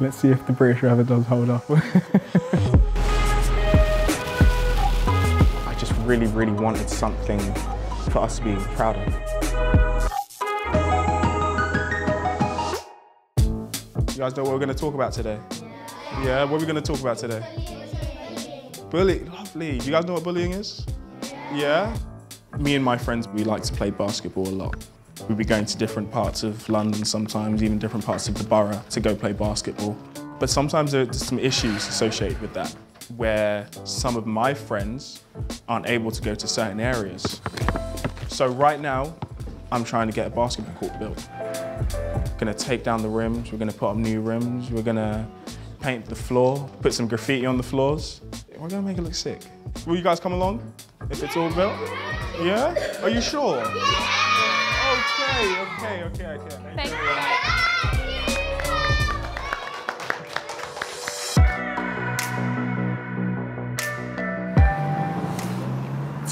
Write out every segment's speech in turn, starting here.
Let's see if the British weather does hold up. I just really, really wanted something for us to be proud of. You guys know what we're going to talk about today? Yeah, what are we going to talk about today? Bullying, lovely. You guys know what bullying is? Yeah? Me and my friends, we like to play basketball a lot. We'd be going to different parts of London sometimes, even different parts of the borough to go play basketball. But sometimes there's some issues associated with that, where some of my friends aren't able to go to certain areas. So right now, I'm trying to get a basketball court built. We're Gonna take down the rims, we're gonna put up new rims, we're gonna paint the floor, put some graffiti on the floors. We're gonna make it look sick. Will you guys come along if it's all built? Yeah? Are you sure? Okay, okay, okay, okay. Thank you.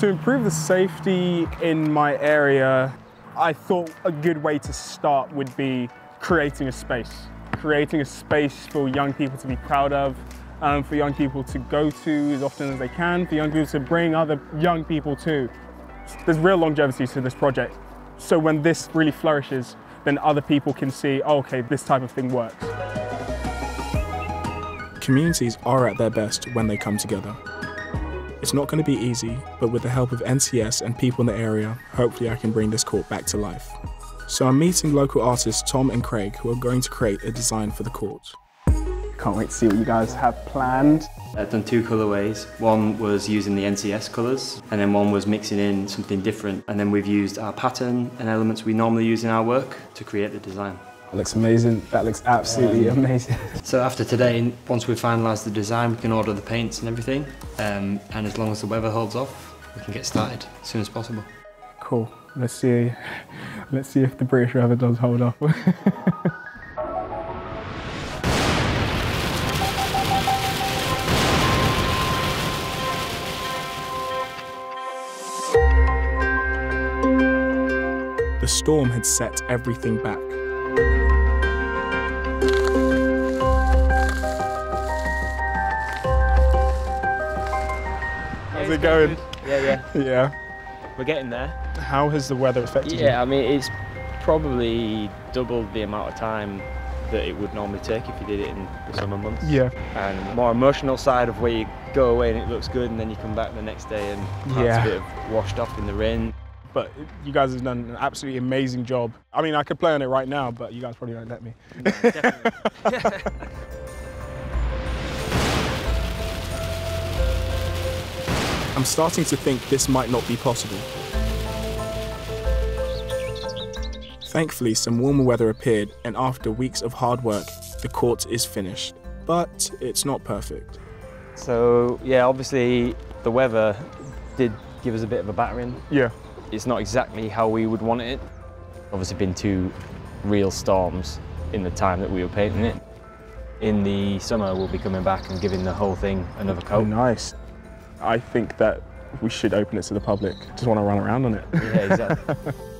To improve the safety in my area, I thought a good way to start would be creating a space. Creating a space for young people to be proud of, um, for young people to go to as often as they can, for young people to bring other young people to. There's real longevity to this project. So when this really flourishes, then other people can see, oh, okay, this type of thing works. Communities are at their best when they come together. It's not going to be easy, but with the help of NCS and people in the area, hopefully I can bring this court back to life. So I'm meeting local artists Tom and Craig who are going to create a design for the court. Can't wait to see what you guys have planned. I've done two colourways. One was using the NCS colours, and then one was mixing in something different. And then we've used our pattern and elements we normally use in our work to create the design. That looks amazing. That looks absolutely amazing. So after today, once we've finalised the design, we can order the paints and everything. Um, and as long as the weather holds off, we can get started as soon as possible. Cool. Let's see. Let's see if the British weather does hold up. The storm had set everything back. How's it going? Yeah, yeah, Yeah. we're getting there. How has the weather affected you? Yeah, I mean, it's probably doubled the amount of time that it would normally take if you did it in the summer months. Yeah. And more emotional side of where you go away and it looks good, and then you come back the next day and parts Yeah. of it have washed off in the rain. But you guys have done an absolutely amazing job. I mean, I could play on it right now, but you guys probably won't let me. Definitely. I'm starting to think this might not be possible. Thankfully, some warmer weather appeared, and after weeks of hard work, the court is finished. But it's not perfect. so yeah, obviously the weather did give us a bit of a battering. Yeah. It's not exactly how we would want it. Obviously, been two real storms in the time that we were painting it. In the summer, we'll be coming back and giving the whole thing another Oh, coat. nice. I think that we should open it to the public. Just want to run around on it. Yeah, exactly.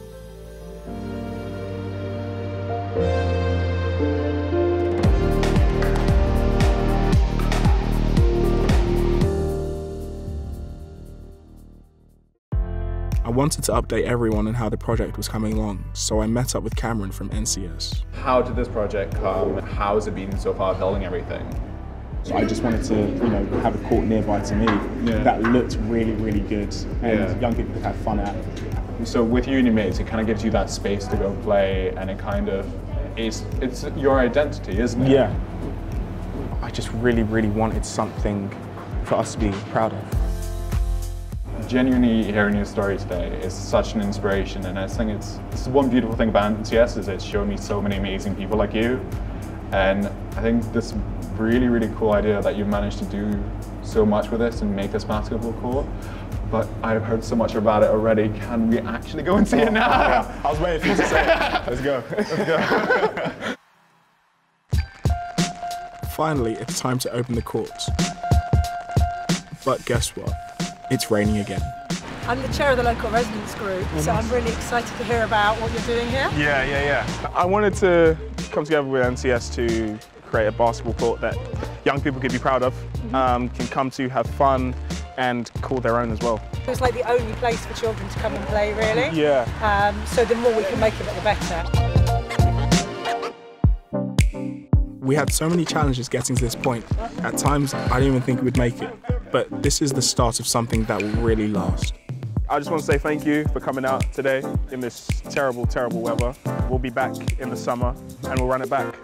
wanted to update everyone on how the project was coming along, so I met up with Cameron from NCS. How did this project come? How has it been so far building everything? So I just wanted to, you know, have a court nearby to me Yeah. that looked really, really good, and Yeah. young people could have fun at. So with uni mates, it kind of gives you that space to go play, and it kind of is it's your identity, isn't it? Yeah. I just really, really wanted something for us to be proud of. Genuinely hearing your story today is such an inspiration, and I think it's it's one beautiful thing about NCS is it's shown me so many amazing people like you, and I think this really, really cool idea that you've managed to do so much with this and make this basketball court. But I've heard so much about it already. Can we actually go and see it oh, now? I was waiting for you to say it. Let's go. Let's go. Finally, it's time to open the courts. But guess what? It's raining again. I'm the chair of the local residents group, so I'm really excited to hear about what you're doing here. Yeah, yeah, yeah. I wanted to come together with NCS to create a basketball court that young people could be proud of, um, can come to, have fun, and call their own as well. It's like the only place for children to come and play, really. Yeah. Um, so the more we can make of it, the better. We had so many challenges getting to this point. At times, I didn't even think we'd make it. But this is the start of something that will really last. I just want to say thank you for coming out today in this terrible, terrible weather. We'll be back in the summer and we'll run it back.